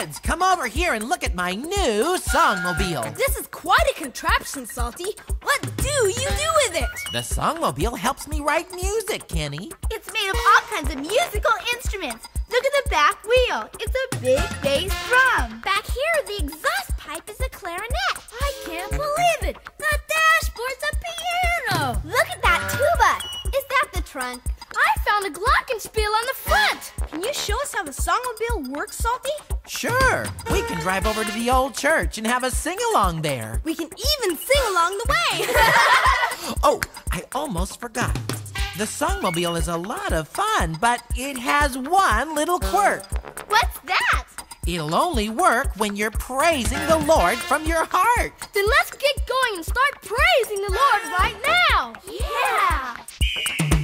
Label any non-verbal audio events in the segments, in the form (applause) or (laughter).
Kids, come over here and look at my new songmobile. This is quite a contraption, Psalty. What do you do with it? The songmobile helps me write music, Kenny. It's made of all kinds of musical instruments. Look at the back wheel. It's a big bass drum. Back here, the exhaust pipe is a clarinet. I can't believe it. The dashboard's a piano. Look at that tuba. Is that the trunk? I found a glockenspiel on the front. Can you show us how the songmobile works, Psalty? Sure. We can drive over to the old church and have a sing along there. We can even sing along the way. (laughs) oh, I almost forgot. The songmobile is a lot of fun, but it has one little quirk. What's that? It'll only work when you're praising the Lord from your heart. Then let's get going and start praising the Lord right now. Yeah.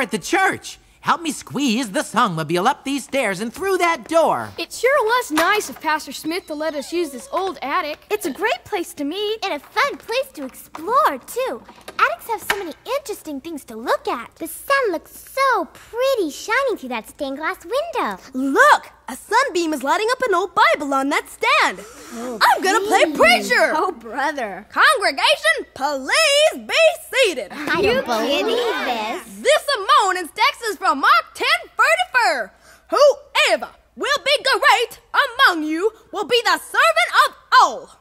At the church. Help me squeeze the songmobile up these stairs and through that door. It sure was nice of Pastor Smith to let us use this old attic. It's a great place to meet. And a fun place to explore, too. Attics have so many interesting things to look at. The sun looks so pretty shining through that stained glass window. Look, a sunbeam is lighting up an old Bible on that stand. Oh, I'm gonna play preacher. Oh, brother. Congregation, please be seated. I don't believe this. This morning's text is from Mark 10 34. Whoever will be great among you will be the servant of all.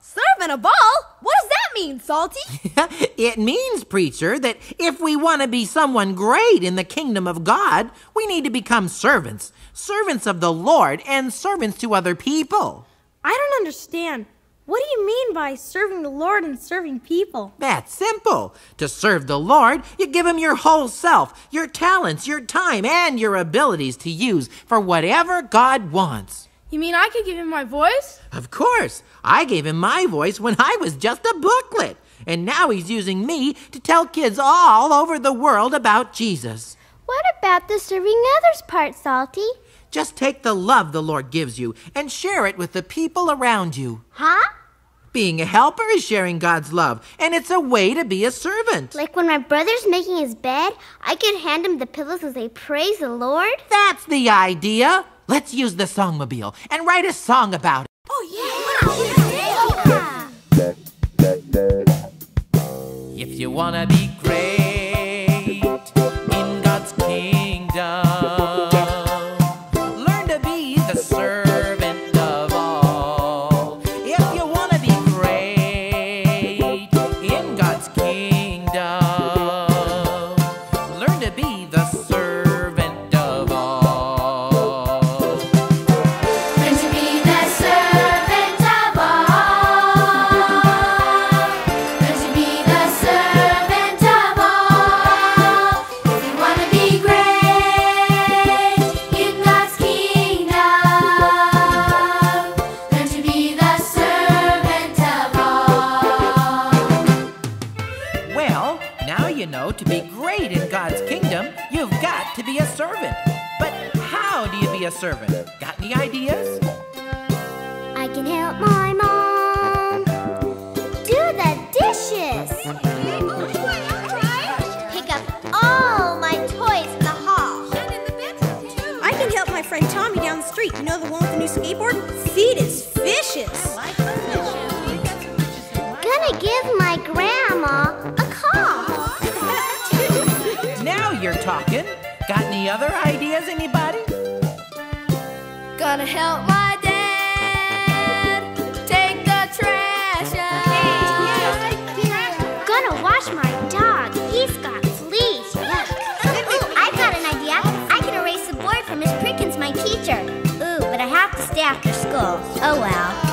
Servant of all? What does that mean, Psalty? (laughs) it means, preacher, that if we want to be someone great in the kingdom of God, we need to become servants, servants of the Lord, and servants to other people. I don't understand. What do you mean by serving the Lord and serving people? That's simple. To serve the Lord, you give him your whole self, your talents, your time, and your abilities to use for whatever God wants. You mean I could give him my voice? Of course, I gave him my voice when I was just a booklet, and now he's using me to tell kids all over the world about Jesus. What about the serving others part, Psalty? Just take the love the Lord gives you and share it with the people around you. Huh? Being a helper is sharing God's love, and it's a way to be a servant. Like when my brother's making his bed, I could hand him the pillows and say, Praise the Lord? That's the idea. Let's use the songmobile and write a song about it. Oh, yeah! If you wanna be I give my grandma a call. (laughs) now you're talking. Got any other ideas, anybody? Gonna help my dad take the trash out. Gonna wash my dog. He's got fleas. Ooh, I've got an idea. I can erase the board from Miss Prickins, my teacher. Ooh, but I have to stay after school. Oh well.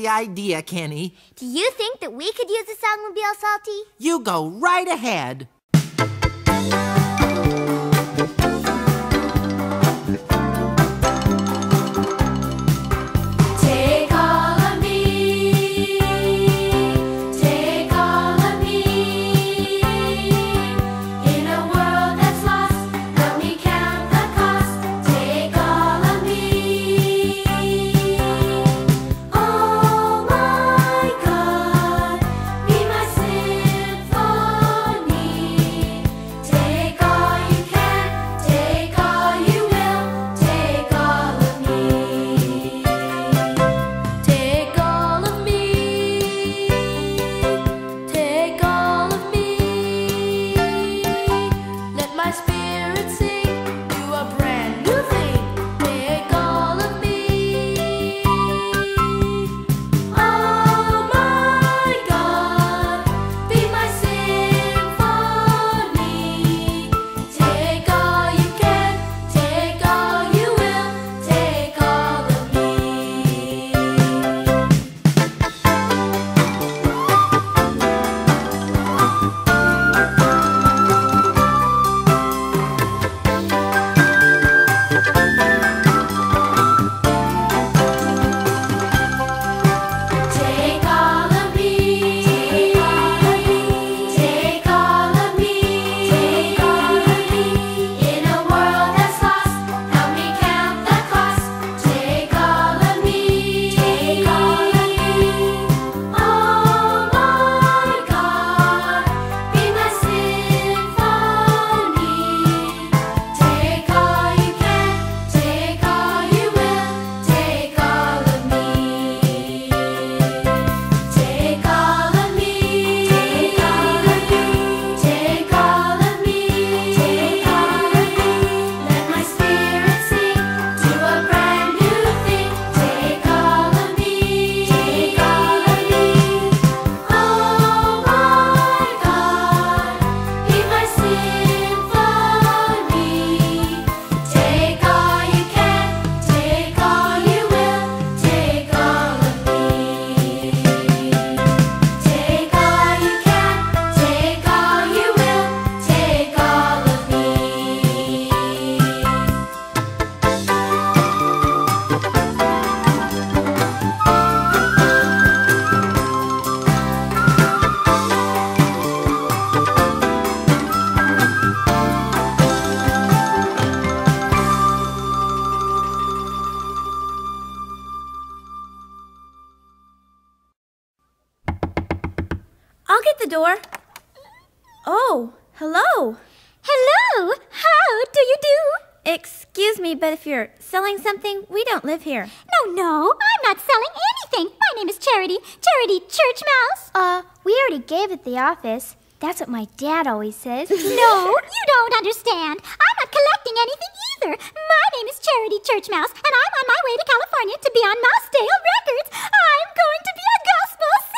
the idea, Kenny. Do you think that we could use a Songmobile, Psalty? You go right ahead. The door. Oh, hello. Hello, how do you do? Excuse me, but if you're selling something, we don't live here. No, no, I'm not selling anything. My name is Charity. Charity Church Mouse. Uh, we already gave at the office. That's what my dad always says. (laughs) No, you don't understand. I'm not collecting anything either. My name is Charity Church Mouse, and I'm on my way to California to be on Mousedale Records. I'm going to be a gospel.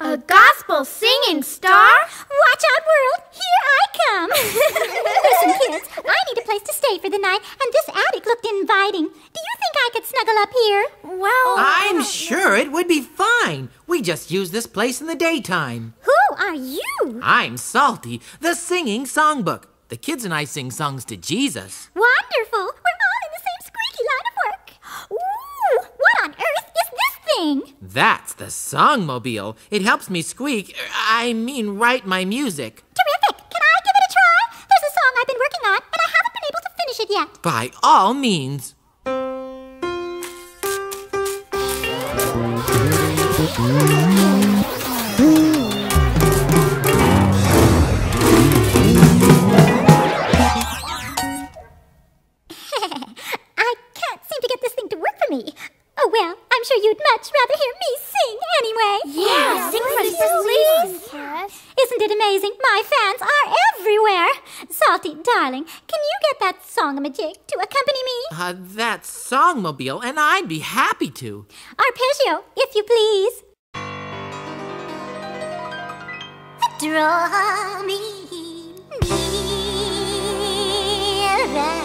A gospel singing star? Watch out, world. Here I come. (laughs) Listen, kids, I need a place to stay for the night, and this attic looked inviting. Do you think I could snuggle up here? Well, oh, I'm sure it would be fine. We just use this place in the daytime. Who are you? I'm Psalty, the singing songbook. The kids and I sing songs to Jesus. Wonderful. We're all in the same squeaky line of work. Ooh, what on earth thing? That's the songmobile. It helps me squeak, I mean, write my music. Terrific. Can I give it a try? There's a song I've been working on, and I haven't been able to finish it yet. By all means. I songmobile, and I'd be happy to. Arpeggio, if you please. Draw me nearer,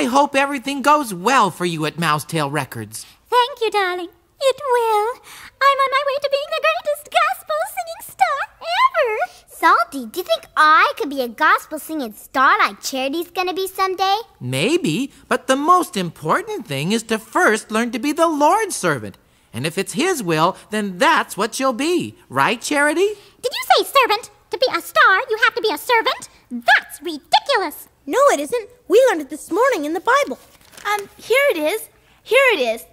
I hope everything goes well for you at Mousetail Records. Thank you, darling. It will. I'm on my way to being the greatest gospel singing star ever. Psalty, do you think I could be a gospel singing star like Charity's gonna be someday? Maybe, but the most important thing is to first learn to be the Lord's servant. And if it's His will, then that's what you'll be. Right, Charity? Did you say servant? To be a star, you have to be a servant? That's ridiculous. No, it isn't. We learned it this morning in the Bible. Um, here it is. Here it is.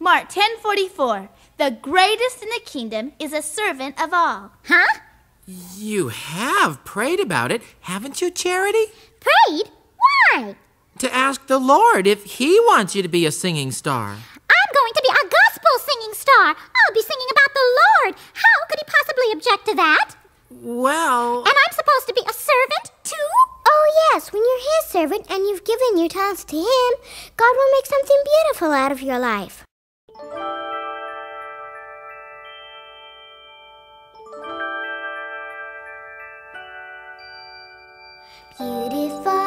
Mark 10:44. The greatest in the kingdom is a servant of all. Huh? You have prayed about it, haven't you, Charity? Prayed? Why? To ask the Lord if He wants you to be a singing star. I'm going to be a gospel singing star. I'll be singing about the Lord. How could he possibly object to that? Well, And I'm supposed to be a servant, too? Oh, yes, when you're His servant and you've given your talents to Him, God will make something beautiful out of your life. Beautiful,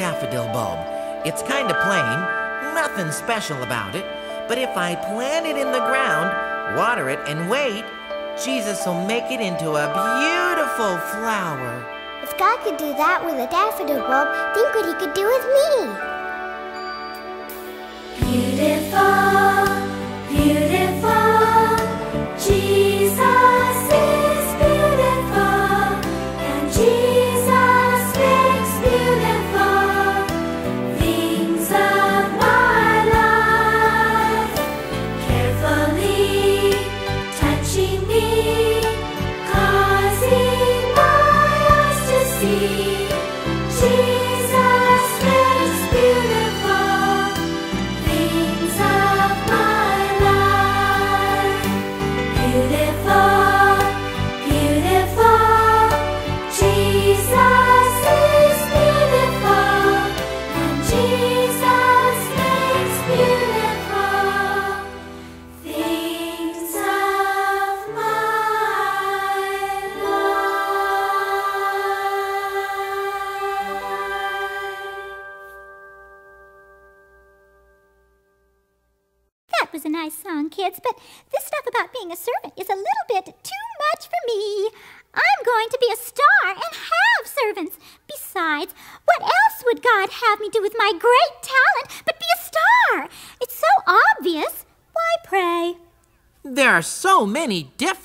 daffodil bulb. It's kind of plain, nothing special about it. But if I plant it in the ground, water it, and wait, Jesus will make it into a beautiful flower. If God could do that with a daffodil bulb, think what He could do with me.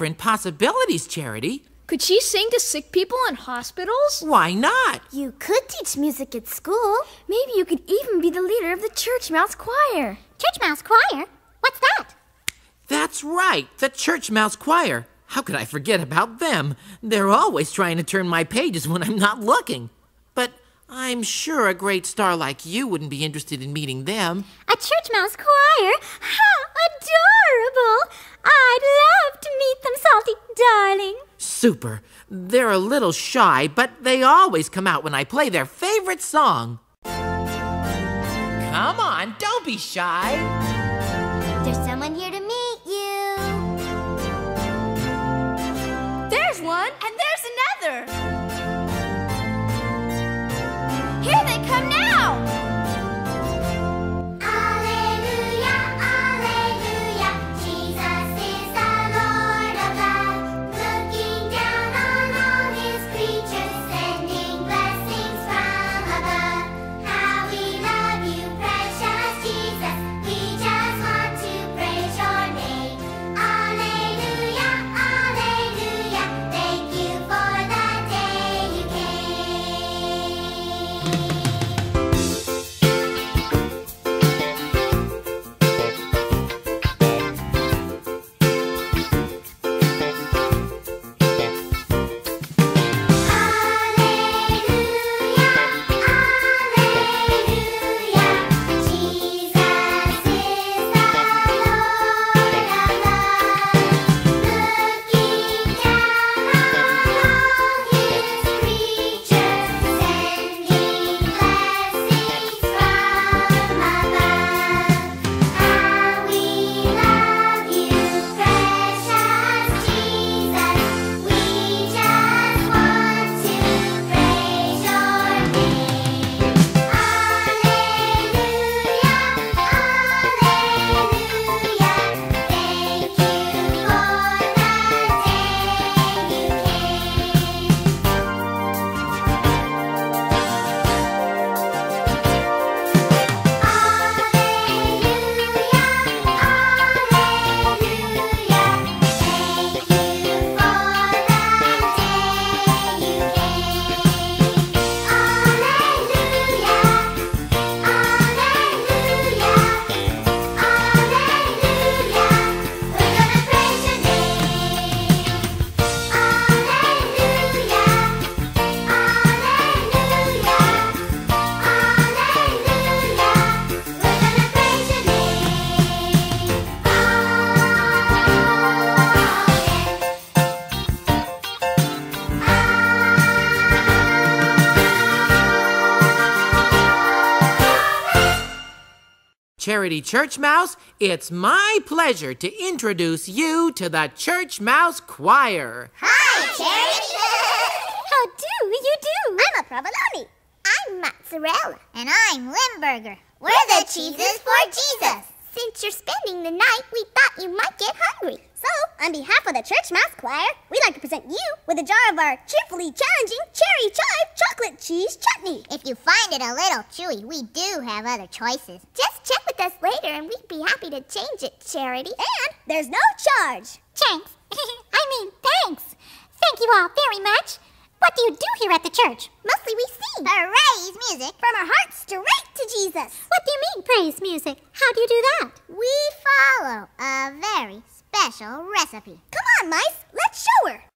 Different possibilities, Charity. Could she sing to sick people in hospitals? Why not? You could teach music at school. Maybe you could even be the leader of the church mouse choir. Church Mouse Choir? What's that? That's right, the Church Mouse Choir. How could I forget about them? They're always trying to turn my pages when I'm not looking. But I'm sure a great star like you wouldn't be interested in meeting them. A church mouse choir? How adorable! I'd love to meet them, Psalty darling. Super. They're a little shy, but they always come out when I play their favorite song. Come on, don't be shy. Charity Church Mouse, it's my pleasure to introduce you to the Church Mouse Choir. Hi, Charity. How do you do? I'm a provolone. I'm mozzarella. And I'm Limburger. We're the cheeses for Jesus. Since you're spending the night, we thought you might get hungry. So, on behalf of the Church Mouse Choir, we'd like to present you with a jar of our cheerfully challenging cherry chive chocolate cheese chutney. If you find it a little chewy, we do have other choices. Just check with us later and we'd be happy to change it, Charity. And there's no charge. Thanks. (laughs) I mean, thanks. Thank you all very much. What do you do here at the church? Mostly we sing praise music from our hearts straight to Jesus. What do you mean, praise music? How do you do that? We follow a very special recipe. Come on, mice, let's show her.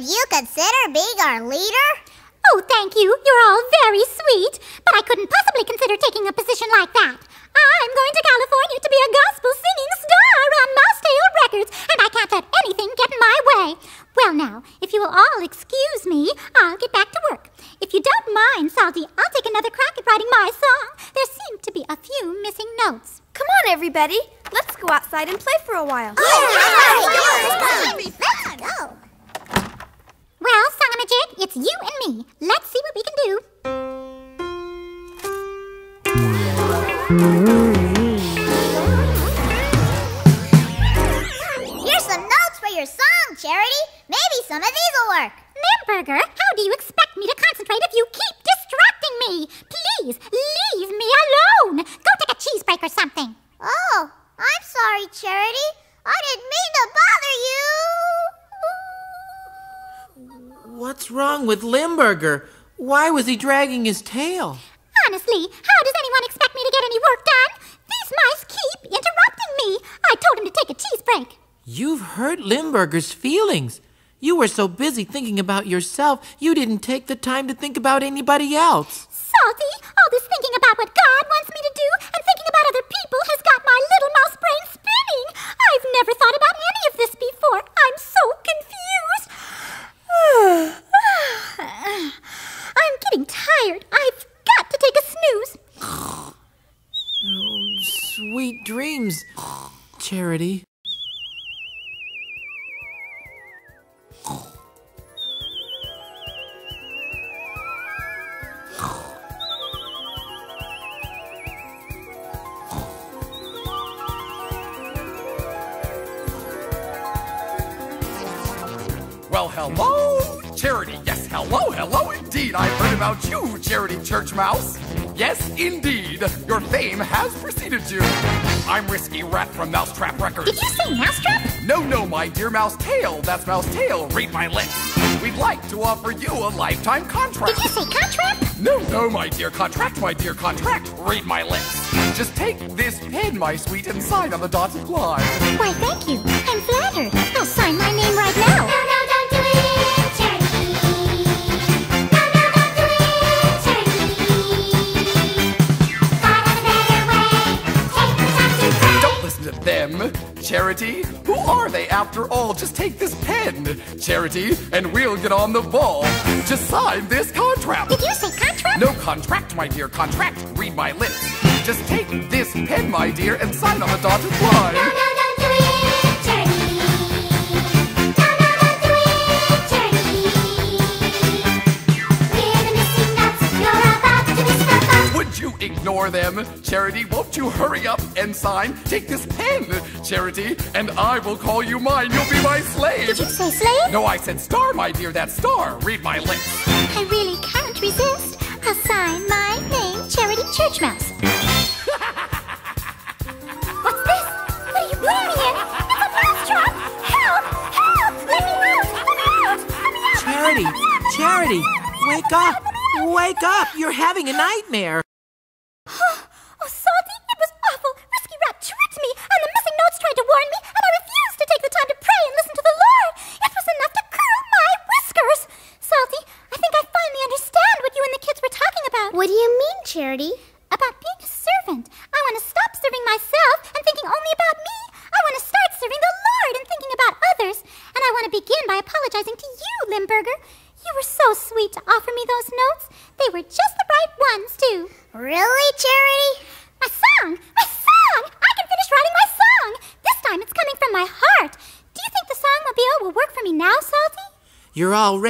Would you consider being our leader? Oh, thank you. You're all very sweet. But I couldn't possibly consider taking a position like that. I'm going to California to be a gospel singing star on Mousetail Records, and I can't let anything get in my way. Well, now, if you will all excuse me, I'll get back to work. If you don't mind, Psalty, I'll take another crack at writing my song. There seem to be a few missing notes. Come on, everybody. Let's go outside and play for a while. Let's go. Well, Songamajig, it's you and me. Let's see what we can do. Here's some notes for your song, Charity. Maybe some of these will work. Limburger, how do you expect me to concentrate if you keep distracting me? Please, leave me alone. Go take a cheese break or something. Oh, I'm sorry, Charity. I didn't mean to bother you. What's wrong with Limburger? Why was he dragging his tail? Honestly, how does anyone expect me to get any work done? These mice keep interrupting me. I told him to take a cheese break. You've hurt Limburger's feelings. You were so busy thinking about yourself, you didn't take the time to think about anybody else. Psalty, all this thinking about what God wants me to do and thinking about other people has got my little mouse brain spinning. I've never thought about any of this before. I'm so confused. (sighs) (sighs) (sighs) I'm getting tired. I've got to take a snooze. Oh, sweet dreams, Charity. Well, hello, Charity. Hello, hello indeed. I've heard about you, Charity Church Mouse. Yes, indeed. Your fame has preceded you. I'm Risky Rat from Mousetail Records. Did you say mousetrap? No, no, my dear Mouse Tail. That's Mouse Tail. Read my lips. We'd like to offer you a lifetime contract. Did you say contract? No, no, my dear contract, my dear contract. Read my lips. Just take this pen, my sweet, and sign on the dotted line. Why, thank you. I'm flattered. I'll sign my name right now. Charity? Who are they after all? Just take this pen, Charity, and we'll get on the ball. Just sign this contract. Did you say contract? No contract, my dear, contract. Read my lips. Just take this pen, my dear, and sign on the dotted line. Ignore them? Charity, won't you hurry up and sign? Take this pen, Charity, and I will call you mine. You'll be my slave. Did you say slave? No, I said star, my dear, that star. Read my lips. I really can't resist. I'll sign my name, Charity Church Mouse. (laughs) What's this? What are you putting me in? It's a mousetrap! Help! Help! Let me out! Let me out! Let me out! Charity, Charity, wake up! Wake up! You're having a nightmare.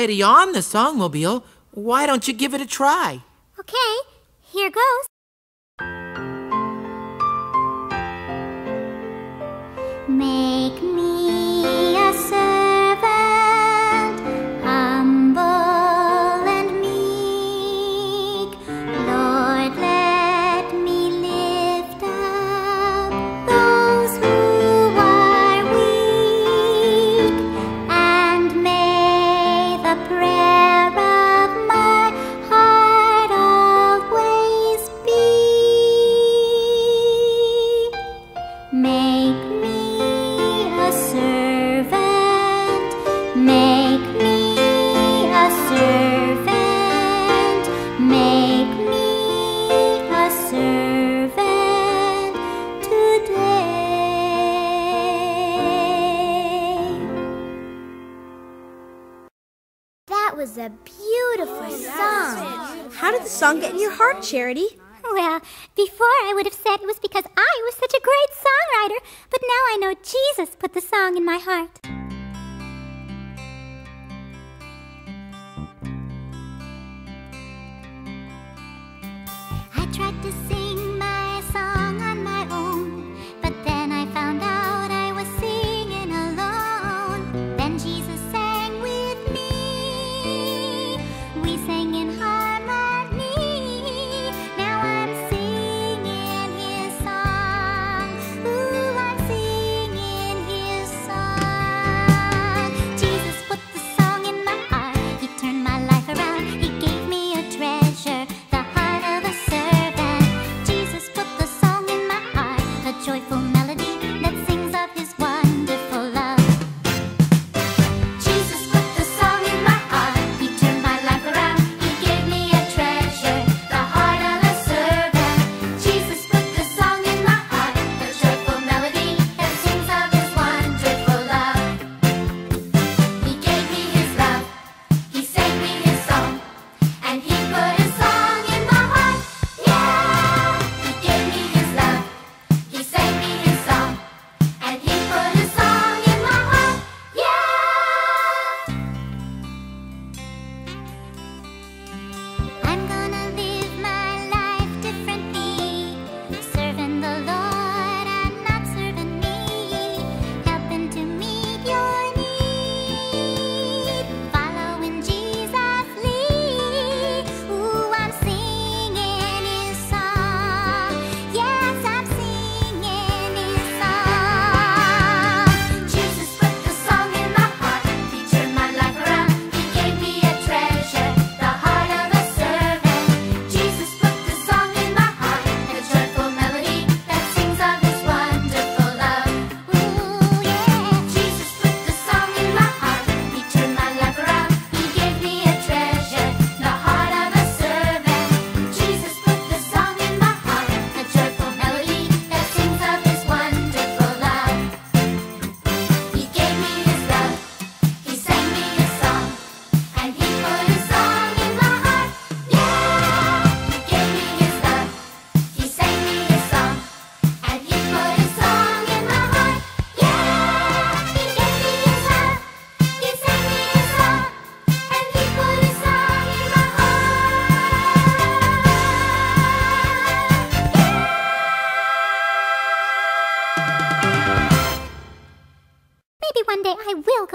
Already on the songmobile. Why don't you give it a try? Okay, here goes. Heart, Charity? Well, before I would have said it was because I was such a great songwriter, but now I know Jesus put the song in my heart.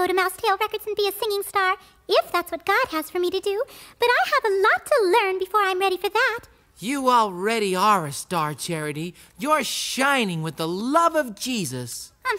Go to Mousetail Records and be a singing star, if that's what God has for me to do. But I have a lot to learn before I'm ready for that. You already are a star, Charity. You're shining with the love of Jesus. Um,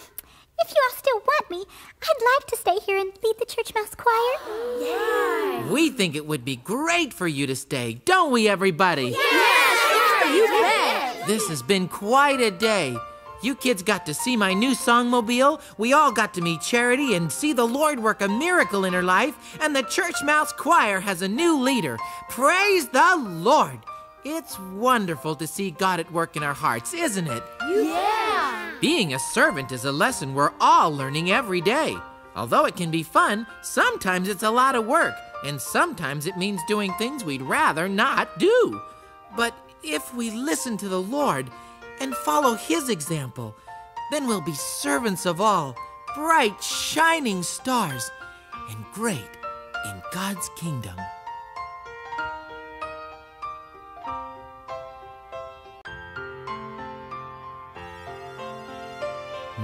if you all still want me, I'd like to stay here and lead the church mouse choir. (gasps) We think it would be great for you to stay, don't we, everybody? Yes, yes, You bet. This has been quite a day. You kids got to see my new songmobile. We all got to meet Charity and see the Lord work a miracle in her life. And the Church Mouse Choir has a new leader. Praise the Lord! It's wonderful to see God at work in our hearts, isn't it? Yeah. Being a servant is a lesson we're all learning every day. Although it can be fun, sometimes it's a lot of work, and sometimes it means doing things we'd rather not do. But if we listen to the Lord and follow His example, then we'll be servants of all, bright, shining stars, and great in God's kingdom.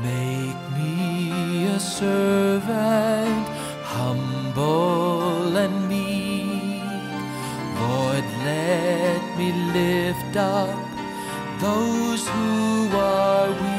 Make me a servant, humble and meek. Lord, let me lift up those who are weak,